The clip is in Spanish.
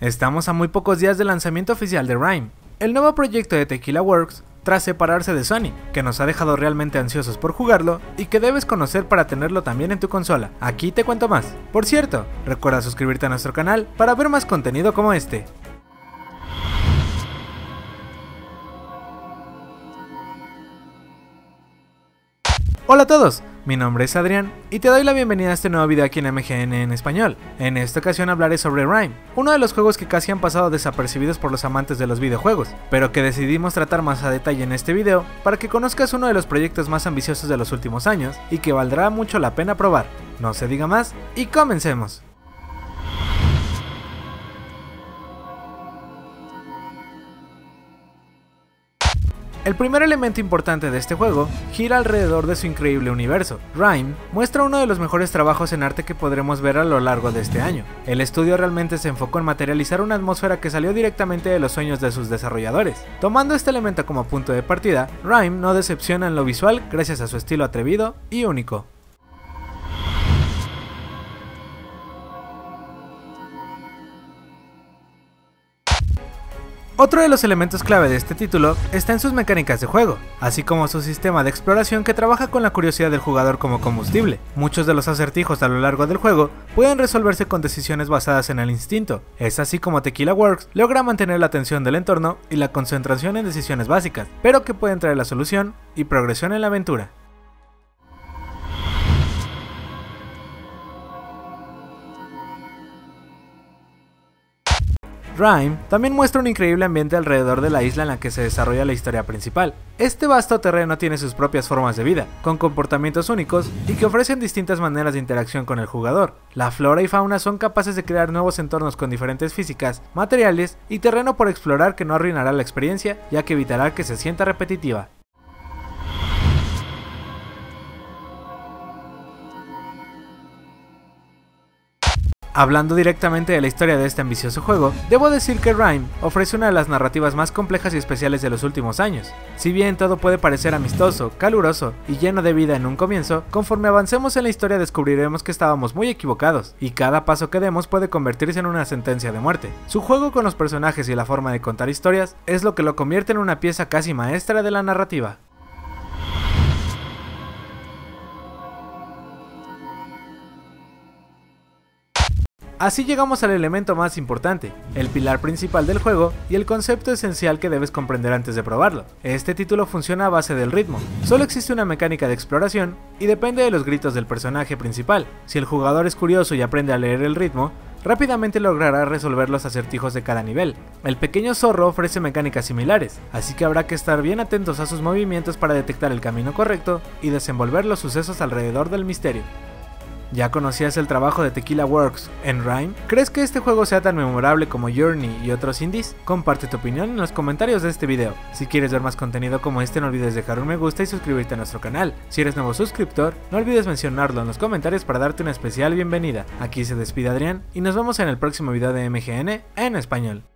Estamos a muy pocos días del lanzamiento oficial de Rime, el nuevo proyecto de Tequila Works tras separarse de Sony, que nos ha dejado realmente ansiosos por jugarlo y que debes conocer para tenerlo también en tu consola. Aquí te cuento más. Por cierto, recuerda suscribirte a nuestro canal para ver más contenido como este. Hola a todos, mi nombre es Adrián y te doy la bienvenida a este nuevo video aquí en MGN en español. En esta ocasión hablaré sobre Rime, uno de los juegos que casi han pasado desapercibidos por los amantes de los videojuegos, pero que decidimos tratar más a detalle en este video para que conozcas uno de los proyectos más ambiciosos de los últimos años y que valdrá mucho la pena probar. No se diga más y comencemos. El primer elemento importante de este juego gira alrededor de su increíble universo. Rime muestra uno de los mejores trabajos en arte que podremos ver a lo largo de este año. El estudio realmente se enfocó en materializar una atmósfera que salió directamente de los sueños de sus desarrolladores. Tomando este elemento como punto de partida, Rime no decepciona en lo visual gracias a su estilo atrevido y único. Otro de los elementos clave de este título está en sus mecánicas de juego, así como su sistema de exploración que trabaja con la curiosidad del jugador como combustible. Muchos de los acertijos a lo largo del juego pueden resolverse con decisiones basadas en el instinto, es así como Tequila Works logra mantener la atención del entorno y la concentración en decisiones básicas, pero que pueden traer la solución y progresión en la aventura. Rime también muestra un increíble ambiente alrededor de la isla en la que se desarrolla la historia principal. Este vasto terreno tiene sus propias formas de vida, con comportamientos únicos y que ofrecen distintas maneras de interacción con el jugador. La flora y fauna son capaces de crear nuevos entornos con diferentes físicas, materiales y terreno por explorar que no arruinará la experiencia ya que evitará que se sienta repetitiva. Hablando directamente de la historia de este ambicioso juego, debo decir que Rime ofrece una de las narrativas más complejas y especiales de los últimos años. Si bien todo puede parecer amistoso, caluroso y lleno de vida en un comienzo, conforme avancemos en la historia descubriremos que estábamos muy equivocados, y cada paso que demos puede convertirse en una sentencia de muerte. Su juego con los personajes y la forma de contar historias es lo que lo convierte en una pieza casi maestra de la narrativa. Así llegamos al elemento más importante, el pilar principal del juego y el concepto esencial que debes comprender antes de probarlo. Este título funciona a base del ritmo, solo existe una mecánica de exploración y depende de los gritos del personaje principal. Si el jugador es curioso y aprende a leer el ritmo, rápidamente logrará resolver los acertijos de cada nivel. El pequeño zorro ofrece mecánicas similares, así que habrá que estar bien atentos a sus movimientos para detectar el camino correcto y desenvolver los sucesos alrededor del misterio. ¿Ya conocías el trabajo de Tequila Works en Rime? ¿Crees que este juego sea tan memorable como Journey y otros indies? Comparte tu opinión en los comentarios de este video. Si quieres ver más contenido como este no olvides dejar un me gusta y suscribirte a nuestro canal. Si eres nuevo suscriptor, no olvides mencionarlo en los comentarios para darte una especial bienvenida. Aquí se despide Adrián y nos vemos en el próximo video de MGN en español.